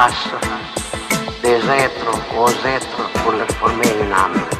passo, de o retro con le forme in ambito.